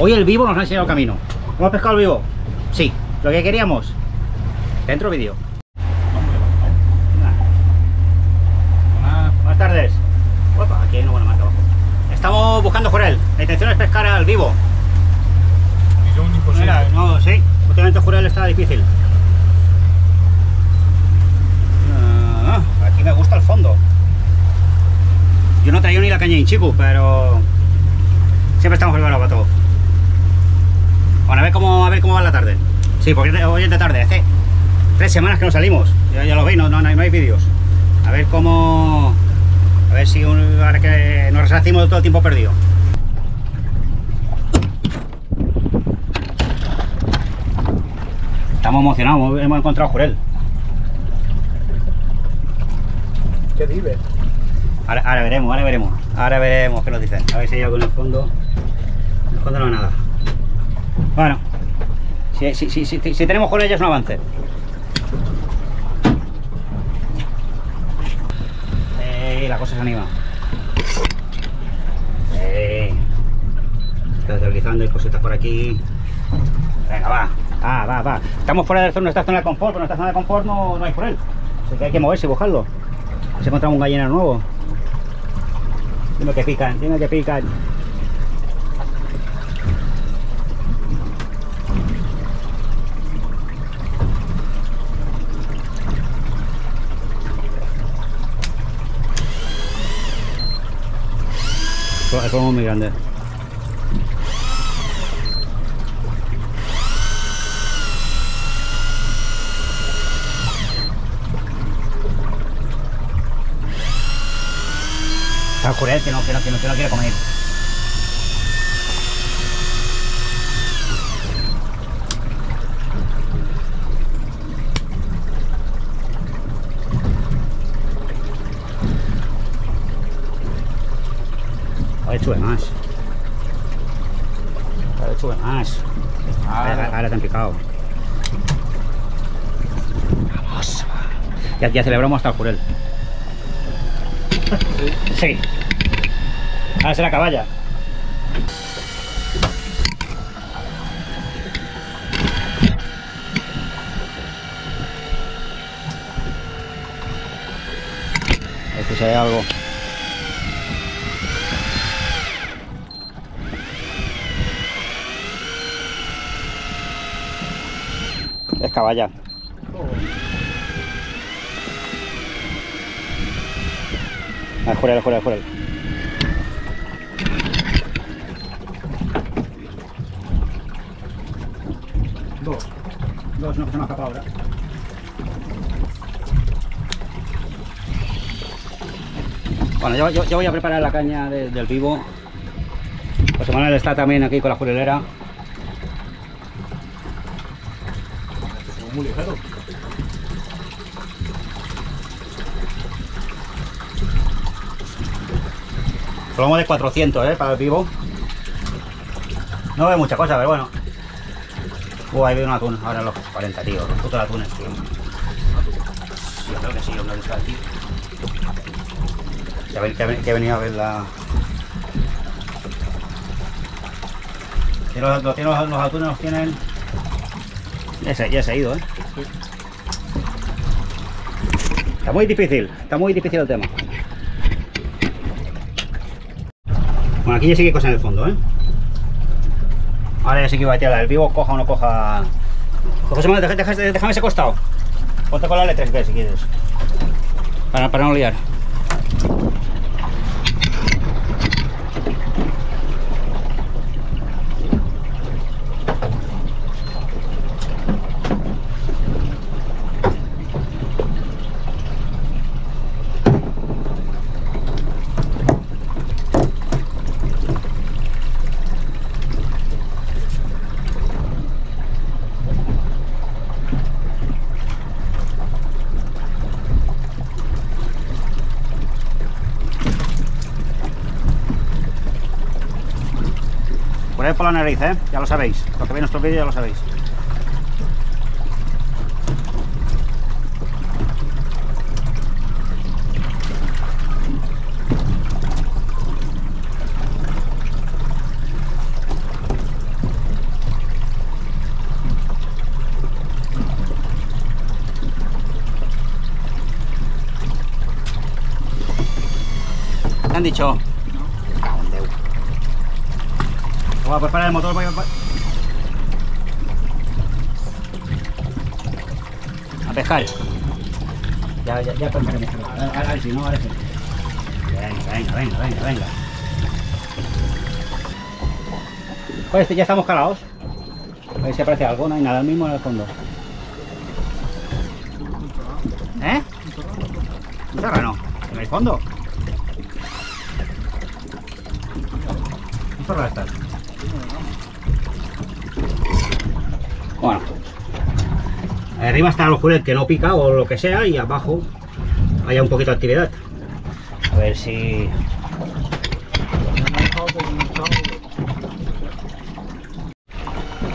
Hoy el vivo nos ha enseñado el camino. ¿Hemos pescado el vivo? Sí. Lo que queríamos. Dentro vídeo. Buenas tardes. Opa, aquí hay una buena marca abajo. Estamos buscando jurel. La intención es pescar al vivo. Misión imposible. Mira, no, sí. Últimamente jurel está difícil. Ah, aquí me gusta el fondo. Yo no traigo ni la caña en chico, pero siempre estamos preparados para todo. Bueno, a ver cómo, a ver cómo va la tarde. Sí, porque hoy es de tarde, hace tres semanas que no salimos. Ya, ya lo veis, no, no, no hay, no hay vídeos. A ver cómo. A ver si un- ahora que nos resarcimos de todo el tiempo perdido. Estamos emocionados, hemos- hemos encontrado jurel. ¿Qué dices? Ahora, ahora veremos, ahora veremos. Ahora veremos qué nos dicen. A ver si hay algo en el fondo. En el fondo no hay nada. Bueno, si, si, si, si, tenemos con ellos un avance. Eh, la cosa se anima. Eh, está deslizando, hay cositas por aquí. Venga, va. Ah, va, va. Estamos fuera de nuestra zona de confort, pero nuestra zona de confort no, no hay por él. Así que hay que moverse y buscarlo. Si encontramos un gallinero nuevo. Dime que pican, dime que pican. Es como muy grande. Está que no, que no, que no, que no quiere comer. Ahora sube más. Ahora sube más. Ahora, ahora te han picado. Vamos. Ya, ya celebramos hasta el jurel. Sí. Ahora será caballa. A ver si hay algo. Es caballa. Ah, jurel, jurel, jurel. Dos. Dos, no, que se me ha ahora. Bueno, yo, yo- yo voy a preparar la caña de- del vivo. José Manuel está también aquí con la jurelera. Muy ligero. Plomo de 400, ¿eh? Para el vivo. No ve mucha cosa, pero bueno. Uh, ahí veo un atún. Ahora los 40, tío. Los putos atunes, tío. Yo creo que sí, yo me aquí. He ven- que, he venido a ver la... Los, los, los, los atunes los tienen... Ya se, ya se ha ido, ¿eh? Está muy difícil, está muy difícil el tema. Bueno, aquí ya hay cosas en el fondo, ¿eh? Ahora ya sí que va a tirar el vivo, coja o no coja. José Manuel, déjame ese costado. Ponte con la letra si quieres. Para, para no liar. Correr por la nariz, ¿eh? Ya lo sabéis. Lo que veis en nuestro vídeo ya lo sabéis. han dicho Bueno, pues para el motor voy a... A pescar. Ya, ya, ya pescaremos. A ver si no, ahora sí. Venga, venga, venga, venga, venga. Pues ya estamos calados. A ver si aparece algo, no hay nada mismo en el fondo. ¿Eh? Un terreno. En el fondo. Un está. Bueno. Arriba está a lo que no pica o lo que sea y abajo haya un poquito de actividad. A ver si...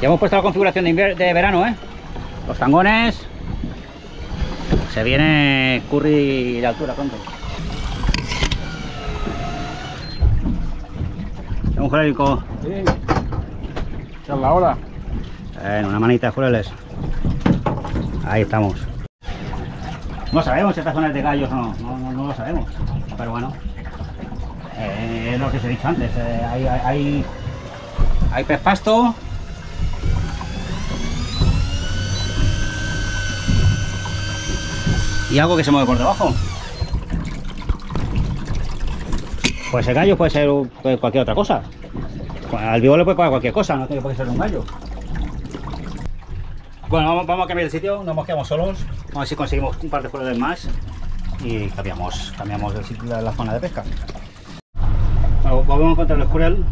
Ya hemos puesto la configuración de, de verano, ¿eh? Los tangones. Se viene curry de altura pronto. Vamos con es la hora. En una manita de jureles. Ahí estamos. No sabemos si esta zona es de gallos o no, no, no, lo sabemos. Pero bueno, eh, es lo que os he dicho antes. eh, hay, hay, hay, pez pasto. Y algo que se mueve por debajo. Puede ser gallo, puede ser puede cualquier otra cosa. Al vivo le puede poner cualquier cosa, no tiene por qué ser un gallo. Bueno, vamos, a cambiar de sitio, nos quedamos solos. Vamos a ver si conseguimos un par de juegos más y cambiamos, cambiamos el la, zona de pesca. Bueno, volvemos a encontrar el jurel.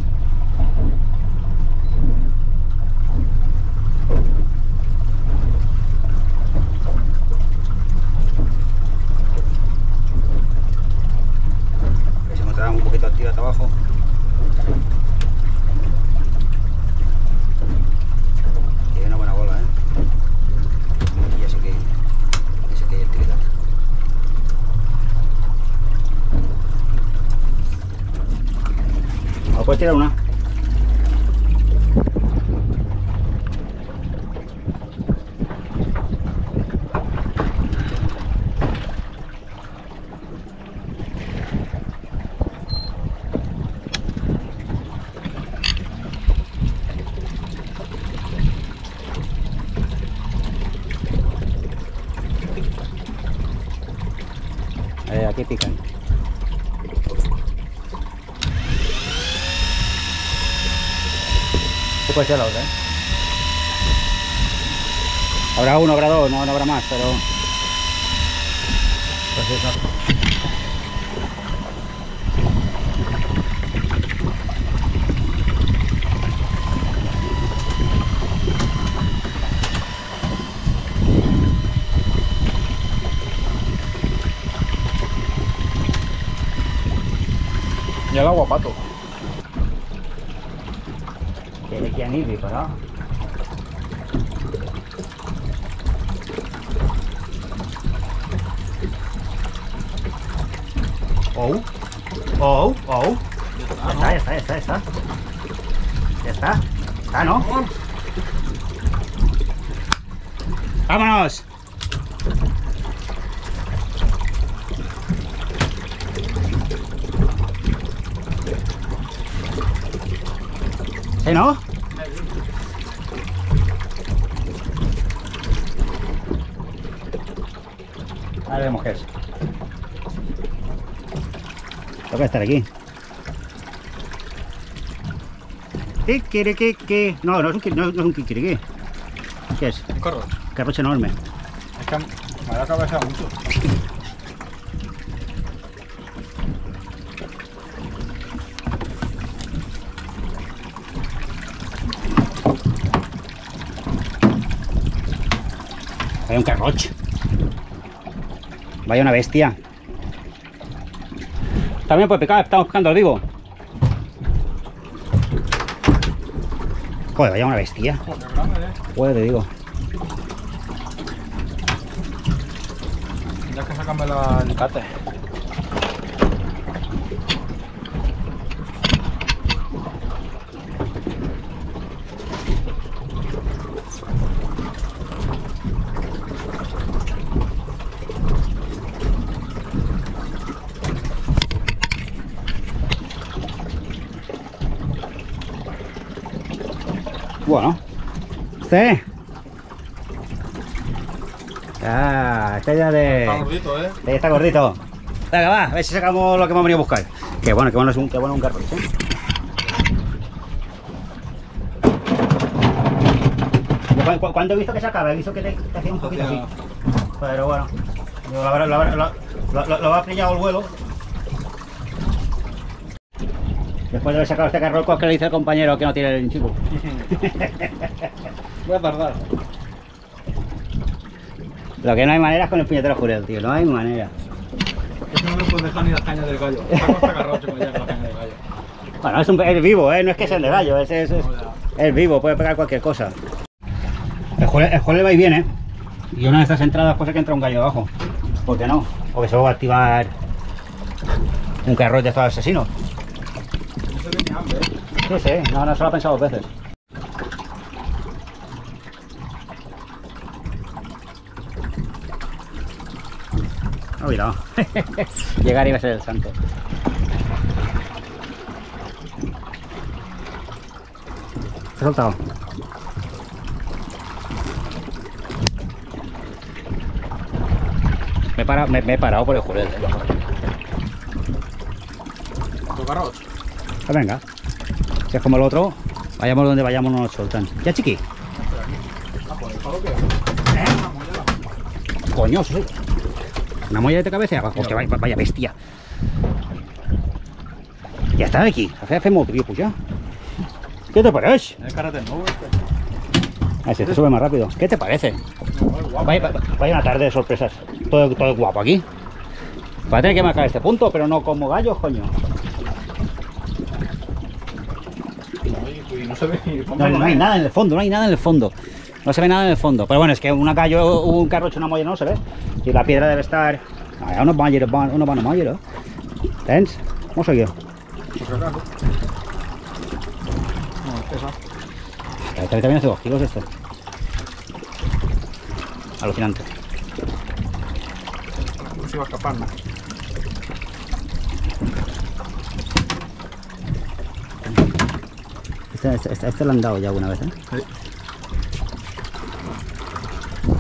A ver si encontramos un poquito de actividad abajo. Tiene una buena bola, ¿eh? Y ya sé que, ya sé que hay actividad. ¿O puedes tirar una? Aquí pican. Ser la otra, ¿eh? Habrá uno, habrá dos, no, no habrá más, pero... Pues eso. Y el agua pato. Que Oh, oh, oh. Ya está, ya está, ya está, ya está. Ya está. Está, ¿no? ¡Vámonos! ¿Sí, no? Qué es. Toca estar aquí. Kikirikiki. No, no es un, no, no es un. ¿Qué es? Un carro. Carroche enorme. Es que me da cabeza mucho. Vaya un carroche. Vaya una bestia. También puede picar, estamos picando al vivo. Joder, vaya una bestia. Joder, te digo. Ya que sacarme la alicate. Bueno. Ah, este ya de. Está gordito, ¿eh? Está gordito. Venga, va, a ver si sacamos lo que hemos venido a buscar. Qué bueno, qué bueno es un, qué bueno un garrote, ¿eh? Cu- cu- Cuando he visto que se acaba, he visto que te que hacía un poquito así. Pero bueno, yo lo, lo, lo, el vuelo. Después de haber sacado este carroco, que le dice el compañero que no tiene el chico. Voy a tardar. Lo que no hay manera es con el puñetero jurel, tío, no hay manera. Es que no me puedes dejar ni las cañas del gallo. Bueno, es, un, es vivo, ¿eh? no es que sea el de gallo, es, es, es, es vivo, puede pegar cualquier cosa. El jurel, el jurel va y viene, y una de estas entradas puede ser que entra un gallo abajo. ¿Por qué no? Porque se va a activar un carrote de estos asesinos. No ¿eh? Sí, no, no se lo ha pensado dos veces. No, cuidado. Llegar y va a ser el santo. ¿Te he soltado? Me he, parado, me, me he parado por el jurel. ¿eh? Los carrots. Pues venga. Si es como el otro, vayamos donde vayamos no nos sueltan. Ya chiqui. Ah, mollera. Coño, sí. Una molla de cabeza. Hostia, vaya, vaya bestia. Ya está aquí. Hace, hace molt, tío, pues ya. ¿Qué te parece? El karate nuevo este. A ver si te sube más rápido. ¿Qué te parece? Vaya, una tarde de sorpresas. Todo, todo guapo aquí. Va a tener que marcar este punto, pero no como gallos, coño. No hay nada en el fondo, no hay nada en el fondo. No se ve nada en el fondo. Pero bueno, es que una gallo, un carrocho, una molla no se ve. Y la piedra debe estar... No, hi ha unes molleres, bon- una bona mollera. Tens? Por si acaso. No, es pesa. También hace dos kilos esto. Alucinante. No se iba a escapar, ¿no? Este, este, este, este l'han dado ya alguna vez, eh? Sí.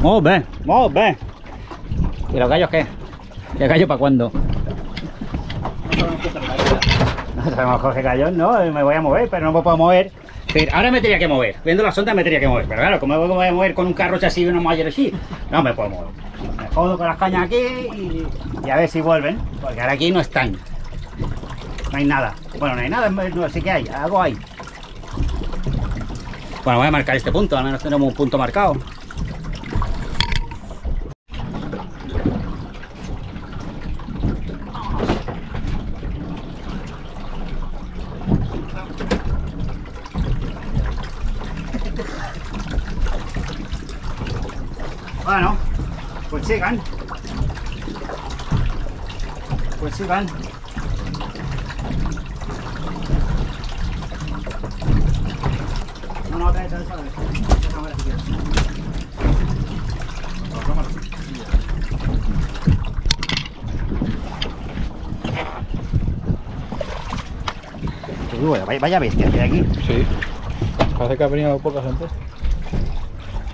Molt bé, molt bé. ¿Y los gallos qué? ¿Y el gallo para cuándo? No sabemos coger gallos, no, me voy a mover, pero no me puedo mover. Ahora me tenía que mover, viendo la sonda me tenía que mover, pero claro, como me voy a mover con un carro así y una mollera así, no me puedo mover. Me jodo con las cañas aquí y, y a ver si vuelven, porque ahora aquí no están. No hay nada. Bueno, no hay nada, no, sí que hay, algo hay. Bueno, voy a marcar este punto, al menos tenemos un punto marcado. Bueno, pues sigan. Pues sigan. No, no, trae, trae, trae. Cámara si quieres. La cámara. Pues, uy, vaya, vaya bestia que hay aquí. Sí. Parece que ha venido poca gente.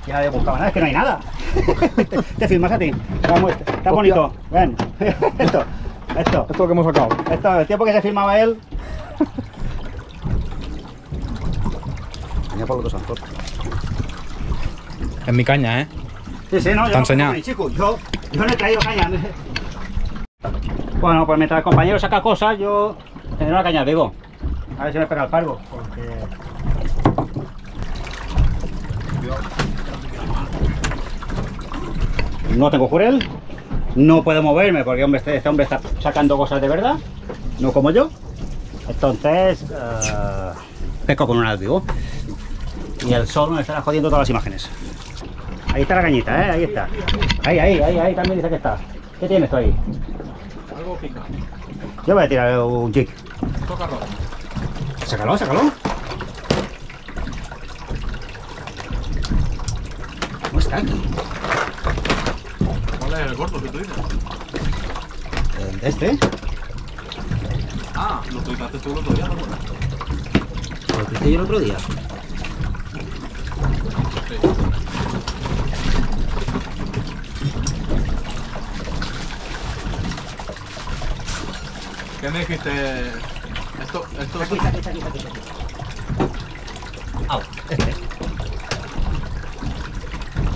Ya nadie buscaba nada, es que no hay nada. Te filmas a ti. Está, muy- está bonito. Ven. esto, esto, Esto es lo que hemos sacado. esto, el tiempo que se filmaba él. Mira por los santos. Es mi caña, ¿eh? Sí, sí, no, yo ¿Te no chico. Yo, yo no he traído caña. Bueno, pues mientras el compañero saca cosas, yo tendré una caña de Vigo. A ver si me pega el pargo. Porque... No tengo jurel, no puedo moverme porque hombre, este, este hombre está sacando cosas de verdad, no como yo. Entonces, eh, pesco con un albigo. Y el sol me estará jodiendo todas las imágenes. Ahí está la cañita, ¿eh? Ahí está. Ahí, ahí, ahí, ahí también dice que está. ¿Qué tienes tú ahí? Algo pica. Yo voy a tirar un jig. Toca rojo. Sácalo, sácalo. ¿Cómo está aquí? ¿Cuál es el gordo que tú dices? ¿Este? Ah, lo tuitaste tú el otro día, ¿no? ¿Lo tuitaste yo el otro día? ¿Qué me dijiste? Esto, esto, aquí, esto. Aquí, aquí, aquí, aquí, Au, este.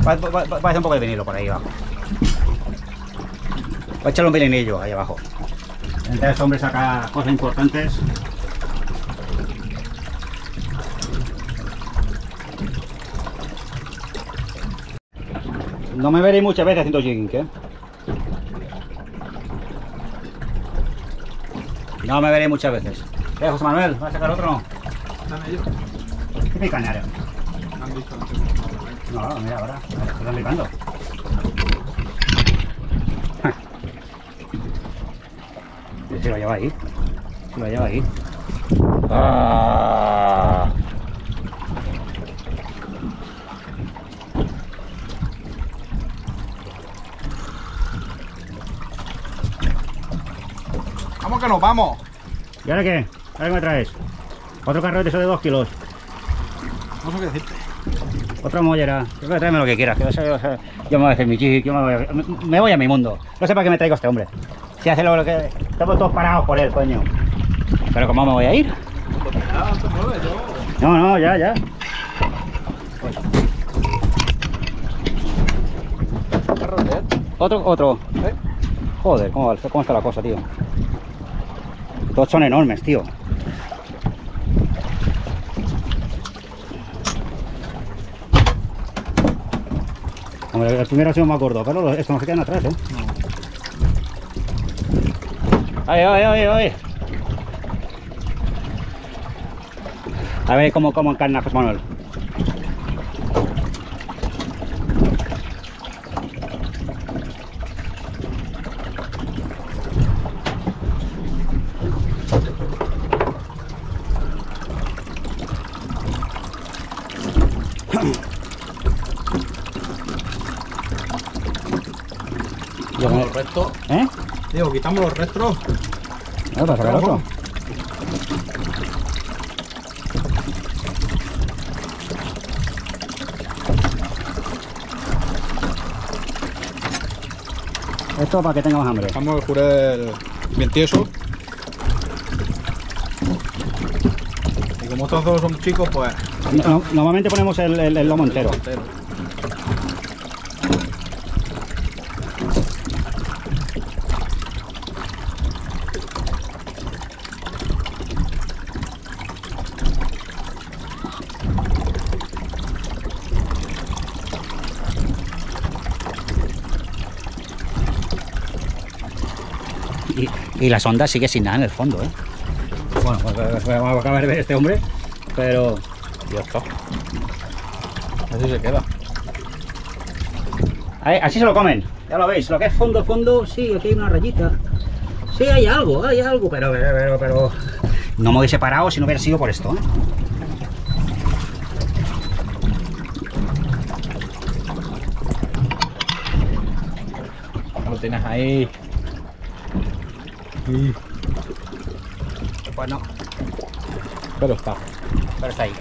Parece un poco de vinilo por ahí, vamos. Voy a echarle un vinilillo ahí abajo. Este hombre saca cosas importantes. No me veréis muchas veces haciendo jigging, ¿eh? No me veréis muchas veces. ¿Eh, José Manuel? ¿Vas a sacar otro o no? están ellos. ¿Qué? Me. No, mira, ahora. ahora, Están picando. Sí, lo lleva ahí. Sí, lo lleva ahí. Ah. Vamos que nos vamos. ¿Y ahora qué? ¿Ahora qué me traes? Otro carro de eso de 2 kilos. No sé qué decirte. Otra mollera. Tráeme lo que quieras. Que yo, sé- yo me voy a hacer mi chic, yo me voy, a, me- me voy a mi mundo. No sé para qué me traigo este hombre. Si hace lo que... Estamos todos parados por él, coño. Pero ¿cómo me voy a ir? No. No, ya, ya. Otro, otro. Joder, ¿cómo, cómo está la cosa, tío? Todos son enormes, tío. Hombre, el primero ha sido más gordo, pero estos no se quedan atrás, ¿eh? ¡Ay, ay, ay, ay! A ver cómo, cómo encarna José Manuel. Quitamos los restos. ¿Eh? Digo, quitamos los restos. A ver, para sacar otro. Esto para que tenga más hambre. Dejamos el jurel bien tieso. Y como estos dos son chicos, pues. No- no- normalmente ponemos el, el- el lomo entero. entero. Y, la sonda sigue sin nada en el fondo, ¿eh? Bueno, pues, pues, pues vamos a acabar de ver este hombre, pero Ya está. Así se queda. ahí- así se lo comen. Ya lo veis, lo que es fondo, fondo, sí, aquí hay una rayita. Sí, hay algo, hay algo, pero, pero, pero, no me hubiese parado si no hubiera sido por esto, ¿eh? Lo tienes ahí. Y- Pues no, Pero está. pero está ahí.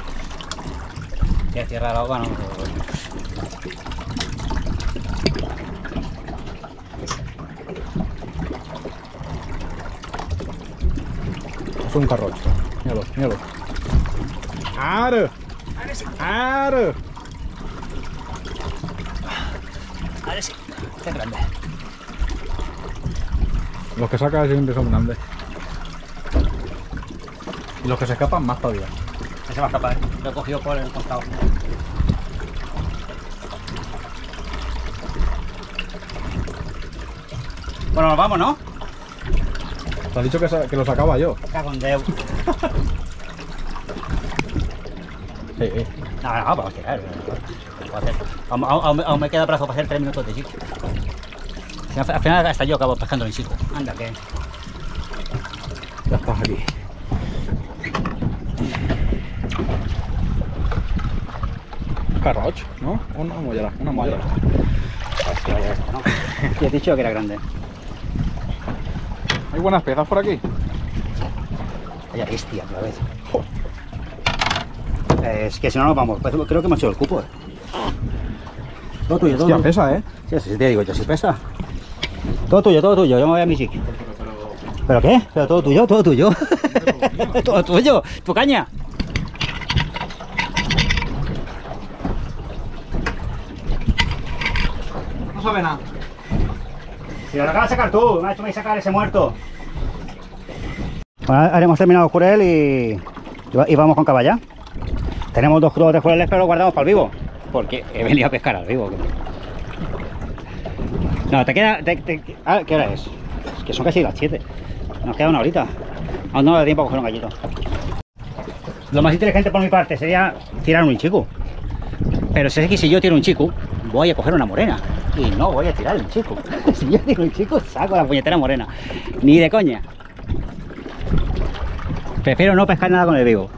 Que cierra la boca, no. Es un carrocho. Míralo, míralo. ¡Aro! ¡Aro! Ahora sí, qué grande. Los que sacan siempre son grandes. Y los que se escapan más todavía. Ese va a escapar, lo he cogido por el costado. Bueno, nos vamos, ¿no? Te has dicho que, lo sacaba yo. Cago en Déu. Sí, sí. No, no, vamos a tirar. Puedo hacer. Aún, aún- aún me queda brazo para hacer 3 minutos de Al final hasta yo acabo pescando en chico. Anda, que. Ya estás aquí. Carroch, ¿no? Una mollera, una mollera. ¿no? Yo he dicho que era grande. Hay buenas piezas por aquí. Vaya bestia, otra vez. Eh, Es que si no nos vamos. Pues Creo que me ha hecho el cupo. eh. Todo tuyo, todo tuyo. pesa, ¿eh? Sí, sí, te digo yo, si pesa. Todo tuyo, todo tuyo. Yo me voy a mi chic. ¿Pero qué? Pero todo tuyo, todo tuyo. todo tuyo. Tu caña. No sabe nada. Si lo acabas de sacar tú, hecho me sacar ese muerto. Bueno, ahora hemos terminado Jurel y, y vamos con caballa. Tenemos dos crudos de jureles, pero los guardamos para el vivo. Porque he venido a pescar al vivo. No, te queda... ah, ¿Qué hora es? Es que son casi las 7. Nos queda una horita. Aún no da tiempo a coger un gallito. Lo más inteligente por mi parte sería tirar un chico. Pero sé que si yo tiro un chico, voy a coger una morena. Y no voy a tirar un chico. Si yo tiro un chico, saco la puñetera morena. Ni de coña. Prefiero no pescar nada con el vivo.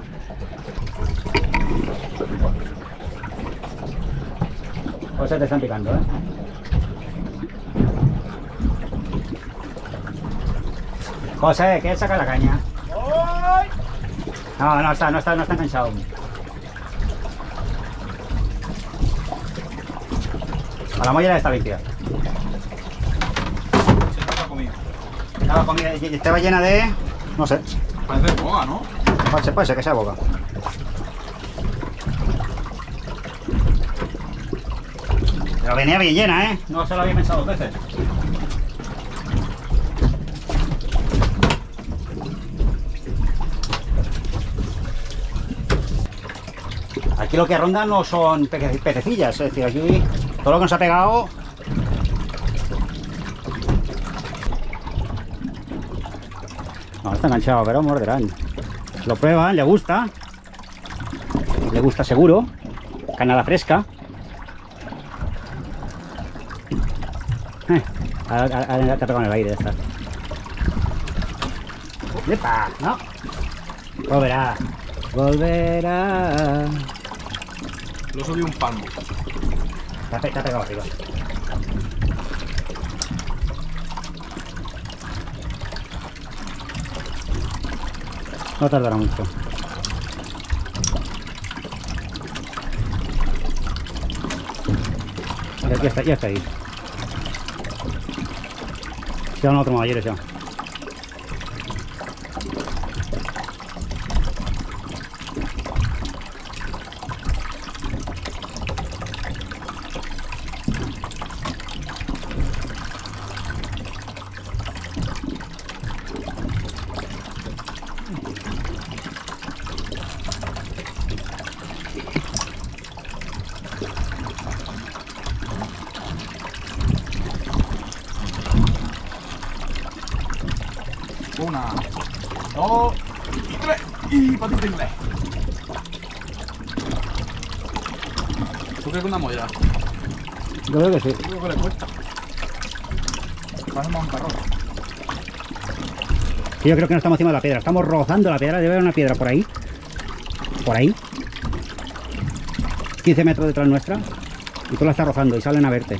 Cosas te están picando, ¿eh? José, ¿quieres sacar la caña? No, no está, no está, no está enganchado. A la mollera está limpia. Se. Estaba, comida- y- y estaba llena de... no sé. Parece boga, ¿no? Puede ser, puede ser que sea boca. Pero venía bien llena, ¿eh? No se lo había pensado dos veces. Aquí lo que ronda no son pececillas, es decir, aquí todo lo que nos ha pegado... No, está enganchado, pero morderán. Lo prueban, le gusta. Le gusta seguro. Canada fresca. Eh, te ha pegado en el aire esta. Volverá. Volverá. Lo subí un palmo. Te ha pegado arriba. No tardará mucho. Ya, ya está, ya está ahí. Ya un otro mayor ya. Una, dos y tres. Y patito inglés. ¿Tú crees que una mollera? Yo creo que sí. Yo creo que le cuesta. Parece más un carro. Que yo creo que no estamos encima de la piedra, estamos rozando la piedra, debe haber una piedra por ahí. Por ahí. 15 metros detrás nuestra. Y tú la estás rozando y salen a verte.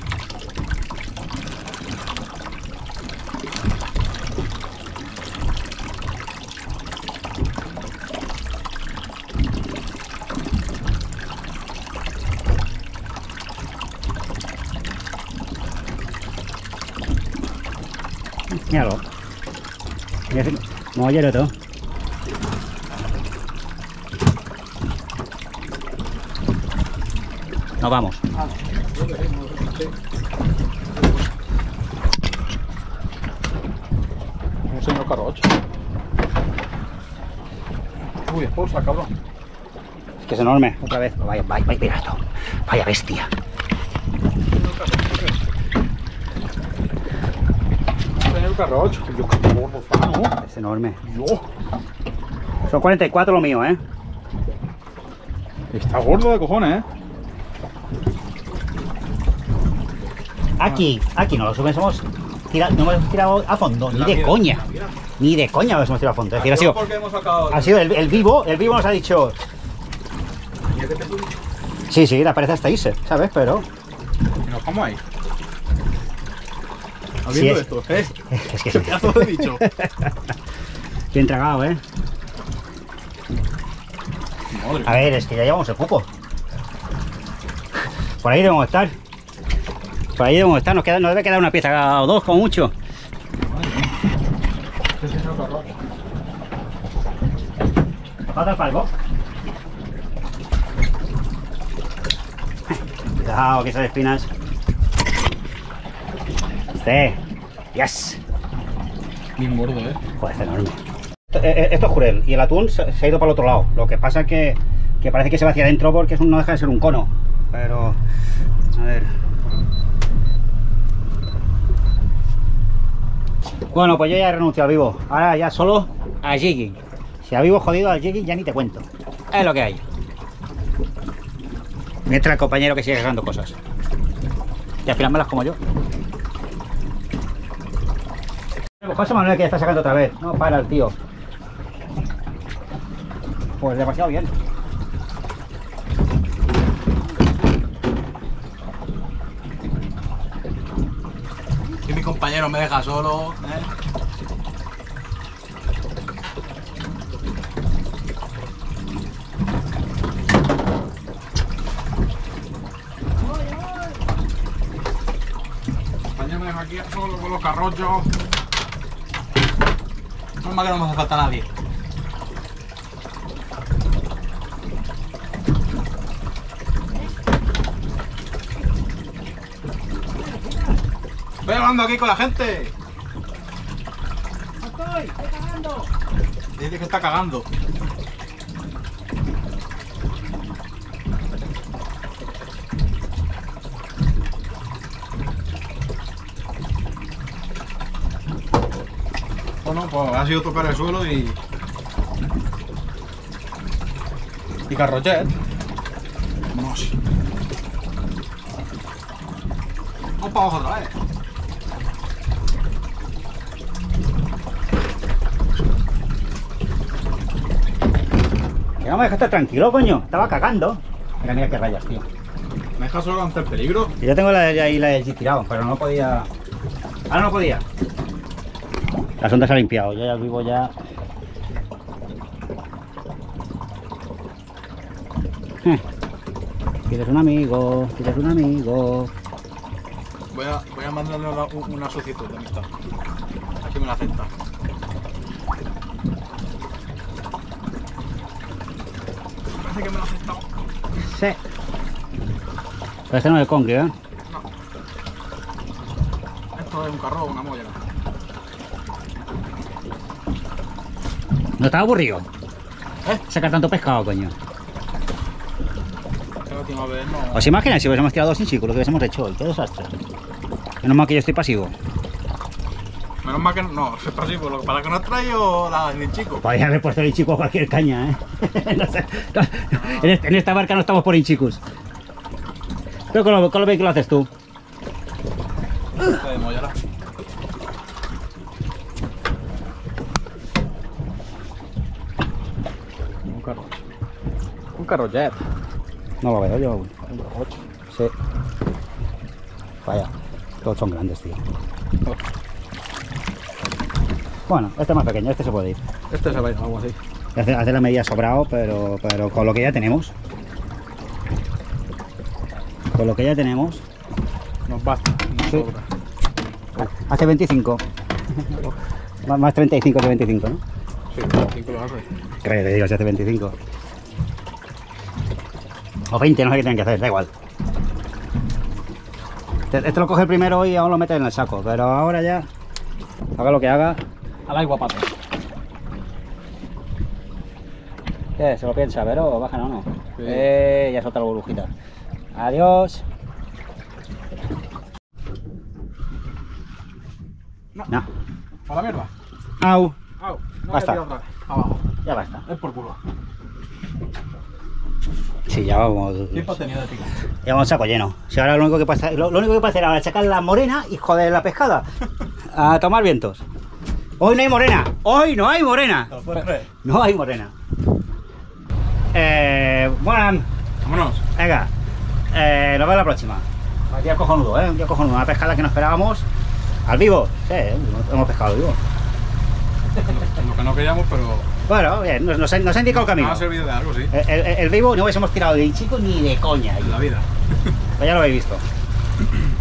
Míralo. Mira ese mollero todo. Nos vamos. Un señor carrocho. Uy, esposa, cabrón. Es que es enorme. Otra vez. Vaya, vaya, vaya, esto. Vaya bestia. Un señor carrocho. Yo qué gordo está, ¿no? Es enorme. Son 44 lo mío, ¿eh? Está gordo de cojones, ¿eh? Aquí, aquí no lo hubiésemos tirado, no hemos tirado a fondo, ni de coña. Ni de coña lo hemos tirado a fondo. Es decir, ha sido, porque hemos sacado. ha sido el, el vivo, el vivo nos ha dicho. Mira que te he dicho. Sí, sí, la parece hasta irse, ¿sabes? Pero. Y nos vamos ahí. Sí, Habiendo es- esto, ¿eh? Es que Qué pedazo de bicho. bien tragado, ¿eh? Madre A ver, es que ya llevamos el cupo. Por ahí debemos estar. Por ahí debemos estar, nos, queda, nos debe quedar una pieza o dos como mucho. Sí, sí, arroz. ¿Falta el palco? Cuidado, que esas espinas. Yes. Bien gordo, eh. Joder, es enorme. Esto, eh, eh, esto es jurel y el atún se, se ha ido para el otro lado. Lo que pasa es que, que parece que se va hacia adentro porque es un- no deja de ser un cono. Pero, a ver. Bueno, pues yo ya he renunciado al vivo. Ahora ya solo a jigging. Si a vivo jodido al jigging ya ni te cuento. Es lo que hay. Mientras el compañero que sigue sacando cosas. Y al final me las como yo. José Manuel que ya está sacando otra vez. No para el tío. Pues demasiado bien. Y mi compañero me deja solo, ¿eh? Compañero me deja aquí solo con los carrochos. Forma que no me hace falta nadie. Estoy hablando aquí con la gente. Estoy, estoy cagando. Dice que está cagando. Pues ha sido tocar el suelo y. Y carrochet. Vámonos. Vamos para abajo otra vez. Que no me dejaste tranquilo, coño. Estaba cagando. Mira, mira qué rayas, tío. ¿Me dejas solo ante el peligro? Y Yo tengo la de ahí la del Jeep tirado, pero no podía. Ahora no podía. La sonda se ha limpiado, yo ya vivo ya. Eh. Quieres un amigo, quieres un amigo. Voy a, voy a mandarle una, una solicitud de amistad. Aquí me la acepta. Parece que me lo ha aceptado. Sí. Pero este no es el congrio, ¿eh? Esto es un carro o una molla. No estaba aburrido. ¿Eh? Sacar tanto pescado, coño. La última vez no. ¿Os imagináis si hubiésemos tirado sin chico lo que hubiésemos hecho hoy? Qué desastre. Menos mal que yo estoy pasivo. Menos mal que no, es pasivo. Lo que para que no has traído la ni chico. Podría haber puesto el chico a cualquier caña, ¿eh? No sé, no, en, este- en esta barca no estamos por hinchicos. Pero con lo, con lo que lo haces tú. Esta de mollera. Un carro. Un carro jet. No lo veo yo. Sí. Vaya, todos son grandes, tío. Bueno, este es más pequeño, este se puede ir. Este se va a ir, algo así. Hace, hace la medida sobrado, pero, pero con lo que ya tenemos. Con lo que ya tenemos. Nos basta. Nos Sí. sobra. Hace 25. Más- Más 35 que 25, ¿no? Sí, 5 los hace. Creo que digo, si hace 25. O 20, no sé qué tienen que hacer, da igual. Este, lo coge el primero y aún lo mete en el saco, pero ahora ya, haga lo que haga. Al agua, pato. ¿Qué? ¿Se lo piensa, pero bajan o no? Sí. Eh, ya solta la burbujita. Adiós. No. No. A la mierda. Au. Au. No Basta. otra vez. Abajo. Ya basta. Es por culo. Sí, ya vamos. Tiempo de. Ya vamos saco lleno. Si ahora lo único que pasa, lo, lo único que ahora es sacar la morena y joder la pescada. A tomar vientos. Hoy no hay morena. Hoy no hay morena. lo? No hay morena. Eh, bueno, Vámonos. venga. Eh, nos vemos la próxima. Un día cojonudo, ¿eh? Un día cojonudo. Una pescada que no esperábamos. Al vivo. Sí, hemos pescado al vivo. Lo que no queríamos, pero. Bueno, bien, nos, nos ha, nos ha indicado el camino. Nos ha servido de algo, sí. El, el- el vivo no hubiésemos tirado de chico ni de coña. En la vida. Pues ya lo habéis visto.